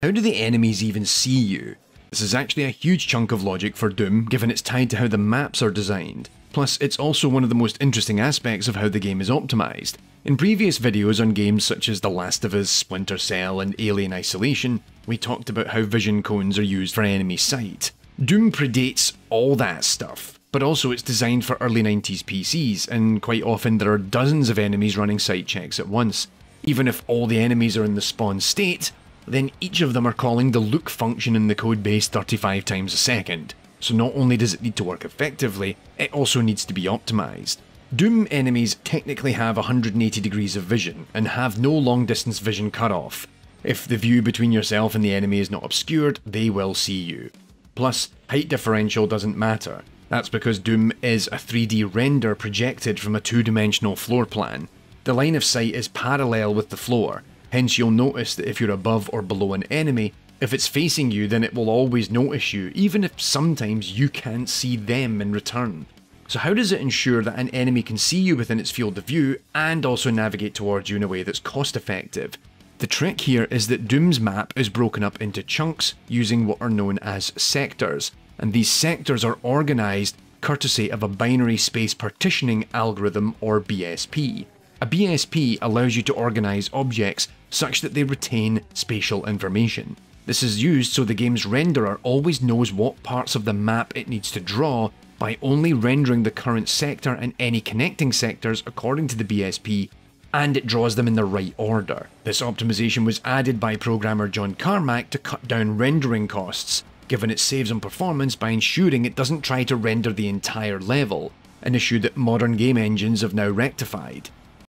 How do the enemies even see you? This is actually a huge chunk of logic for Doom, given it's tied to how the maps are designed. Plus, it's also one of the most interesting aspects of how the game is optimised. In previous videos on games such as The Last of Us, Splinter Cell, and Alien Isolation, we talked about how vision cones are used for enemy sight. Doom predates all that stuff, but also it's designed for early 90s PCs, and quite often there are dozens of enemies running sight checks at once. Even if all the enemies are in the spawn state, then each of them are calling the look function in the codebase 35 times a second. So not only does it need to work effectively, it also needs to be optimized. Doom enemies technically have 180 degrees of vision, and have no long distance vision cutoff. If the view between yourself and the enemy is not obscured, they will see you. Plus, height differential doesn't matter. That's because Doom is a 3D render projected from a two dimensional floor plan. The line of sight is parallel with the floor, Hence you'll notice that if you're above or below an enemy, if it's facing you then it will always notice you, even if sometimes you can't see them in return. So how does it ensure that an enemy can see you within its field of view and also navigate towards you in a way that's cost effective? The trick here is that Doom's map is broken up into chunks using what are known as sectors, and these sectors are organised courtesy of a binary space partitioning algorithm or BSP. A BSP allows you to organise objects such that they retain spatial information. This is used so the game's renderer always knows what parts of the map it needs to draw by only rendering the current sector and any connecting sectors according to the BSP, and it draws them in the right order. This optimization was added by programmer John Carmack to cut down rendering costs, given it saves on performance by ensuring it doesn't try to render the entire level, an issue that modern game engines have now rectified.